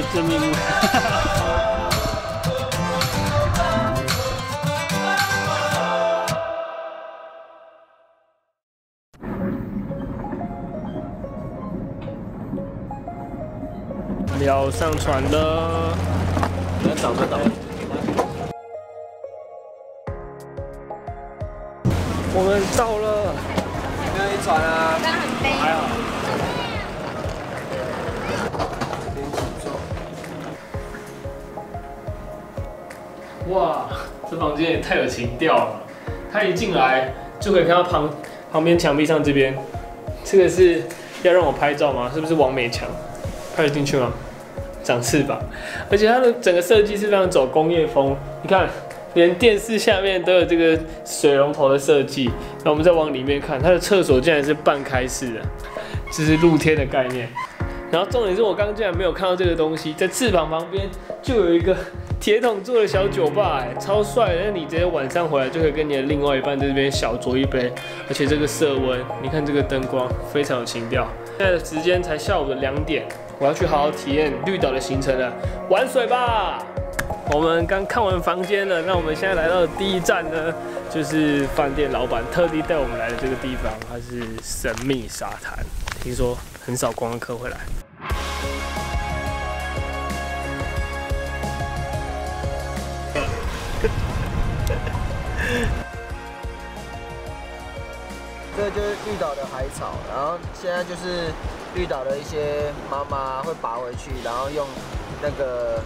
的真面目。要上船了，来找个岛。我们到了，没有一船啊，还好。哇，这房间也太有情调了！他一进来就可以看到旁旁边墙壁上这边，这个是要让我拍照吗？是不是王美强？拍得进去吗？长翅膀，而且它的整个设计是非常走工业风。你看，连电视下面都有这个水龙头的设计。那我们再往里面看，它的厕所竟然是半开式的，这是露天的概念。然后重点是我刚刚竟然没有看到这个东西，在翅膀旁边就有一个铁桶做的小酒吧，哎，超帅！那你直接晚上回来就可以跟你的另外一半在这边小酌一杯，而且这个色温，你看这个灯光非常有情调。现在的时间才下午的两点。我要去好好体验绿岛的行程了，玩水吧！我们刚看完房间了，那我们现在来到的第一站呢，就是饭店老板特地带我们来的这个地方，它是神秘沙滩，听说很少观光客会来。这就是绿岛的海草，然后现在就是绿岛的一些妈妈会拔回去，然后用那个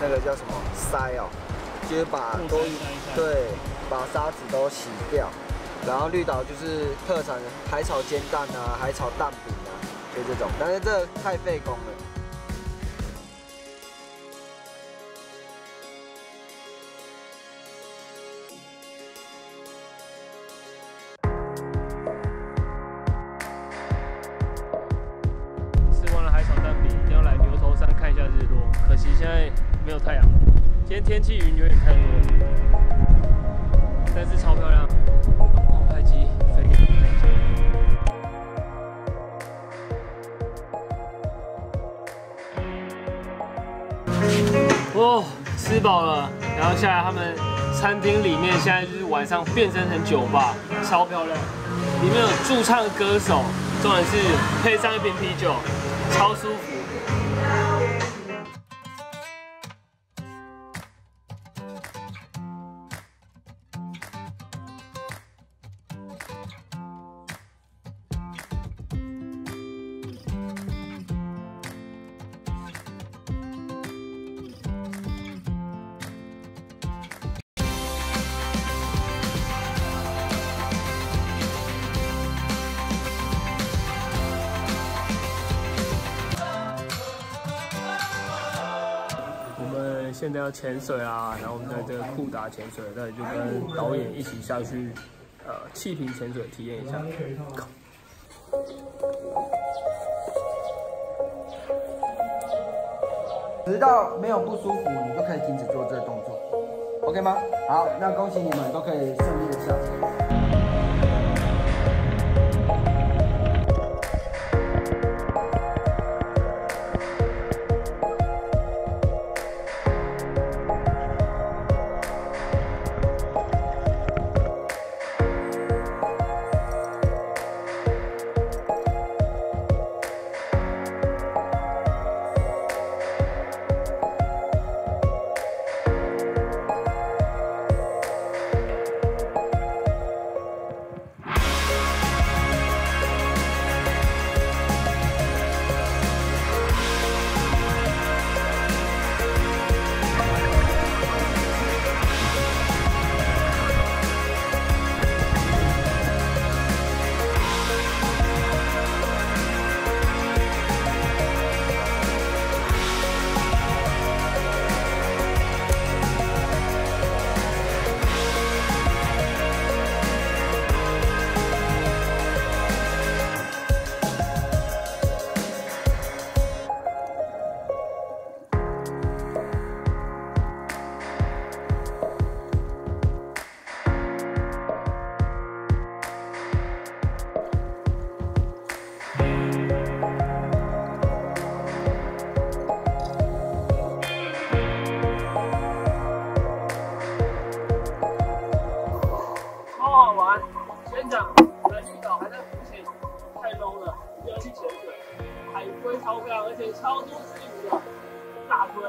那个叫什么筛哦，就是把多对把沙子都洗掉，然后绿岛就是特产海草煎蛋啊，海草蛋饼啊，就这种。但是这太费工了。吃完了海草蛋饼，一定要来牛头山看一下日落。可惜现在没有太阳，今天天气云有点太多，但是超漂亮。航拍机飞哦，吃饱了，然后下来他们餐厅里面现在就是晚上变身成酒吧，超漂亮。里面有驻唱歌手，重点是配上一瓶啤酒，超舒服。现在要潜水啊，然后我们在这个库达潜水，那就跟导演一起下去，呃，气瓶潜水体验一下。直到没有不舒服，你就可以停止做这个动作，OK 吗？好，那恭喜你们都可以顺利的下水。海龟超漂亮而且超多刺鱼的大龟